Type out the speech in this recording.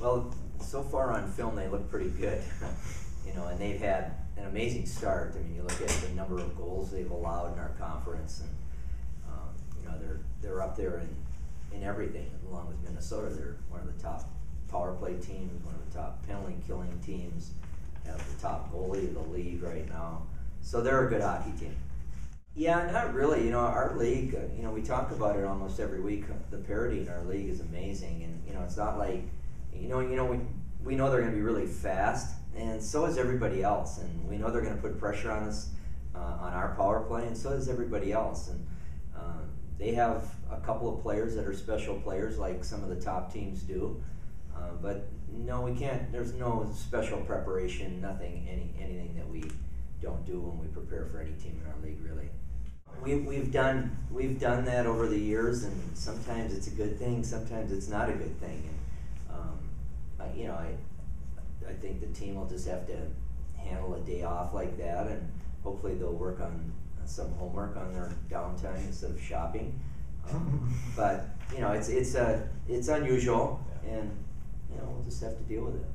Well, so far on film, they look pretty good. you know, and they've had an amazing start. I mean, you look at the number of goals they've allowed in our conference, and um, you know they're they're up there in in everything. Along with Minnesota, they're one of the top power play teams, one of the top penalty killing teams, have the top goalie of the league right now. So they're a good hockey team. Yeah, not really. You know, our league. uh, You know, we talk about it almost every week. The parity in our league is amazing, and you know, it's not like, you know, you know, we we know they're going to be really fast, and so is everybody else, and we know they're going to put pressure on us uh, on our power play, and so does everybody else, and um, they have a couple of players that are special players, like some of the top teams do. Uh, but no, we can't. There's no special preparation, nothing, any anything that we don't do when we prepare for any team in our league, really. we've we've done we've done that over the years, and sometimes it's a good thing, sometimes it's not a good thing. And know, I I think the team will just have to handle a day off like that, and hopefully they'll work on some homework on their downtime instead of shopping. Um, but you know, it's it's a it's unusual, and you know we'll just have to deal with it.